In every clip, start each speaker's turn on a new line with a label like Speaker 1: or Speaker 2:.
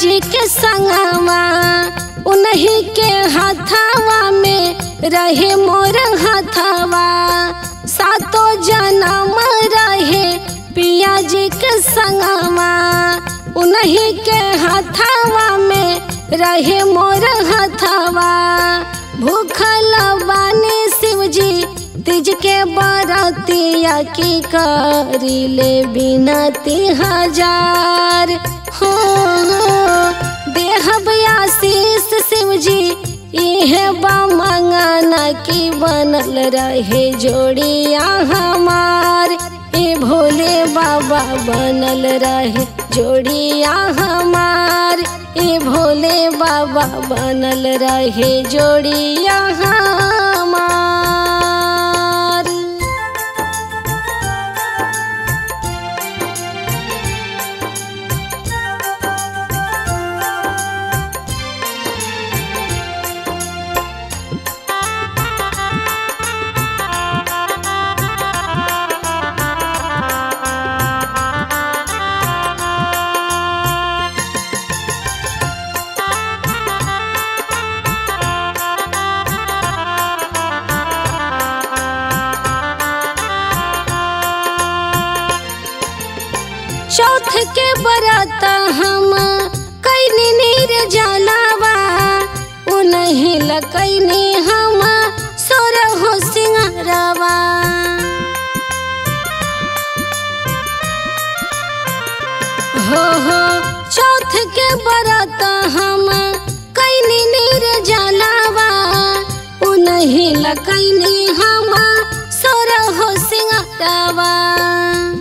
Speaker 1: जी के संगवा उन्हीं के हाथावा में रहे मोर हाथावा। सातो जन्म रहे पिया जी के संगवा उन्हीं के हाथावा में रहे मोर हाथावा। भूखल बानी शिव जी तिज के बरतिया की करी ले बिनती हज़ार। हो देहब आशीष शिव जी इहे मंगना की बनल रहे जोड़िया हमार ए भोले बाबा बनल रहे जोड़िया हमार ए भोले बाबा बनल रहे जोड़िया हमार सिंगारवा हो हो, चौथ के बरात हम कैनी नीर जलावा। उन्हीं हम सोर हो सिंगारवा।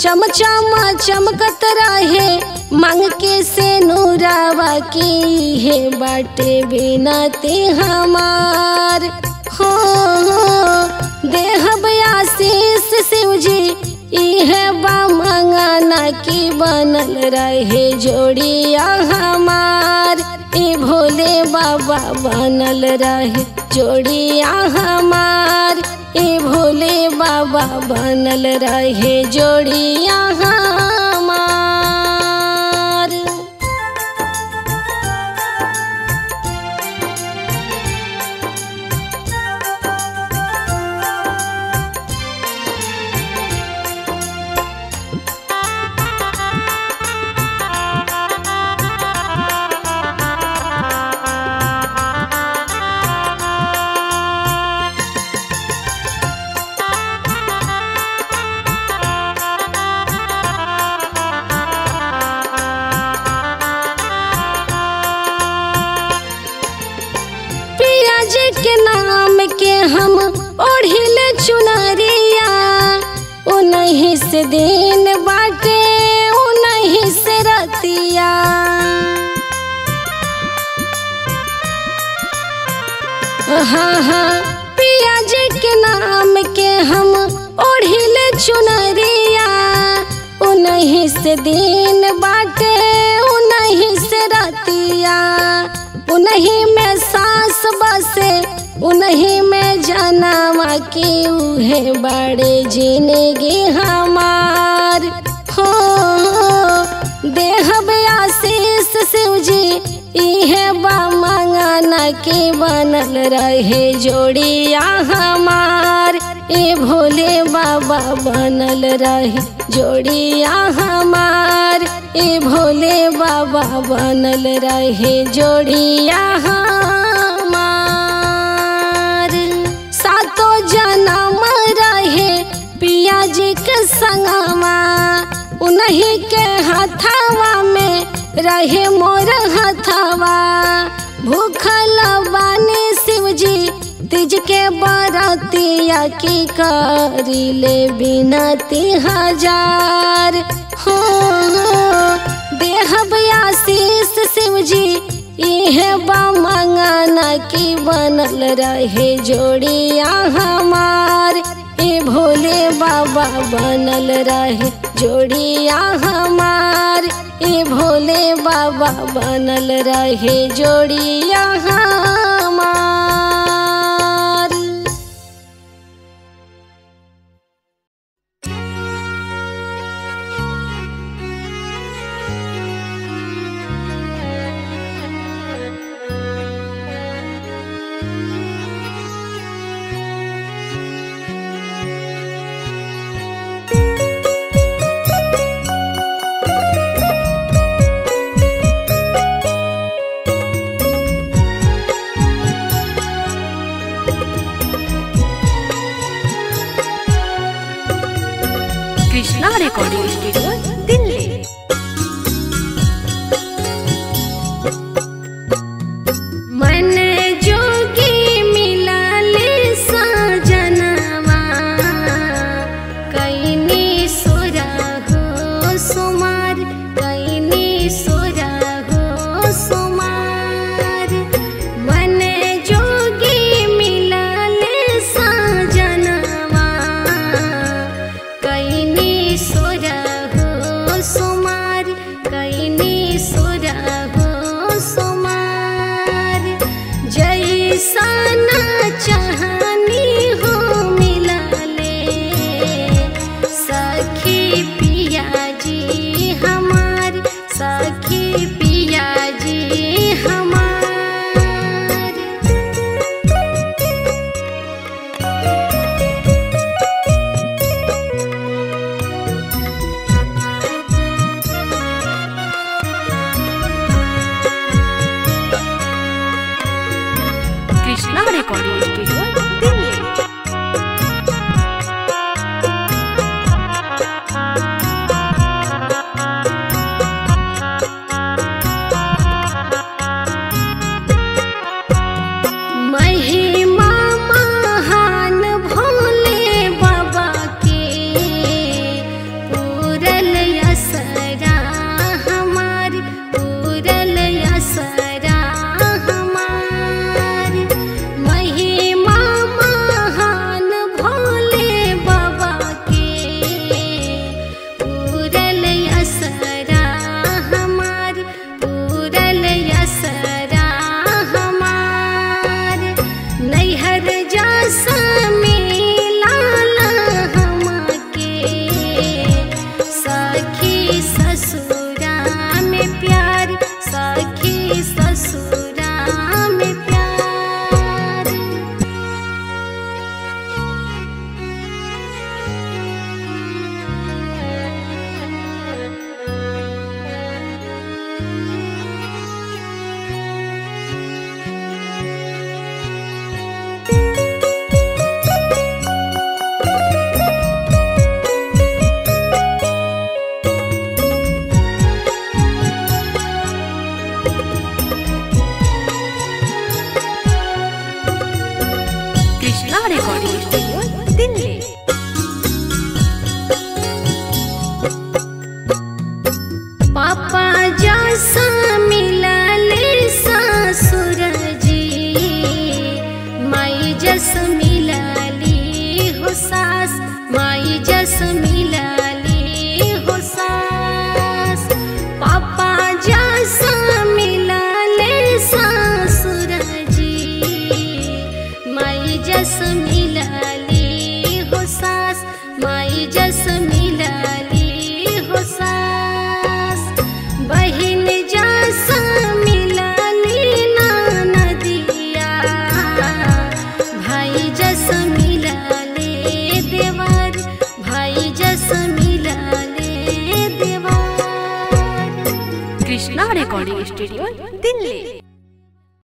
Speaker 1: चम चम चमकत रहे, मांग के से नूरावा की है बाटे बिनती हमार। हो देह आशीष शिव जी इहे बा मंगाना की बनल रहे जोड़िया हमार ए भोले बाबा बनल रहे जोड़िया हमार ए भोले बाबा बनल रहे जोड़िया हमार उन्हीं से दिन बाटे उन्हीं से रतिया। हाँ हाँ पिया जी के नाम के हम ओढ़िल चुनरिया। उन्हीं से दिन बाटे उन्हीं से रतिया। उन्हीं में सांस बसे उन्हीं में जनावा की उहे बड़े ज़िंदगी हमार? हो देह आशीष शिव जी इहे बा मंगना की बनल रहे जोड़िया हमार। ए भोले बाबा बनल रहे जोड़िया हमार। ए भोले बाबा बनल रहे जोड़िया हमार। संगवा उन्हीं के हथावा में रहे मोर हथावा। भूखल बानी शिव जी तिज के बरतिया की करी ले बिनती हज़ार। हो देहब आशीष शिव जी इहे बा की बनल रहे जोड़िया हमार। ए भोले बाबा बनल रहे जोड़िया हमार ए भोले बाबा बनल रहे जोड़िया हमार
Speaker 2: posterior